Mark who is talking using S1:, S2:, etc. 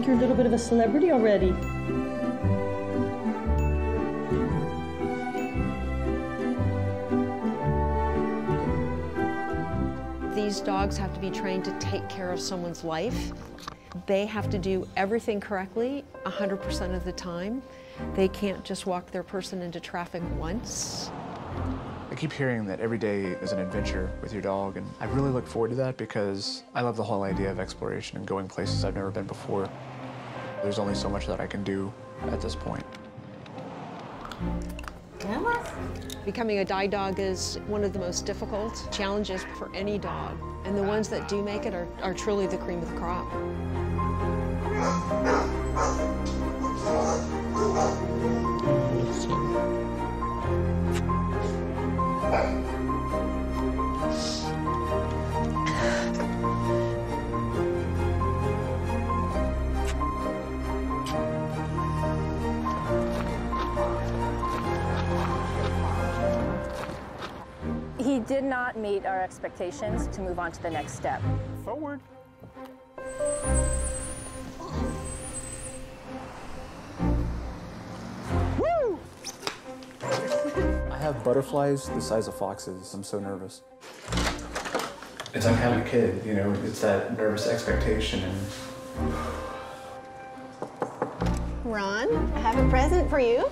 S1: think you're a little bit of a celebrity already.
S2: These dogs have to be trained to take care of someone's life. They have to do everything correctly 100% of the time. They can't just walk their person into traffic once.
S3: I keep hearing that every day is an adventure with your dog, and I really look forward to that because I love the whole idea of exploration and going places I've never been before. There's only so much that I can do at this point.
S2: Becoming a guide dog is one of the most difficult challenges for any dog. And the ones that do make it are, are truly the cream of the crop.
S4: He did not meet our expectations to move on to the next step.
S3: Forward. I have butterflies the size of foxes. I'm so nervous. It's like having a kid, you know, it's that nervous expectation and
S5: Ron, I have a present for you.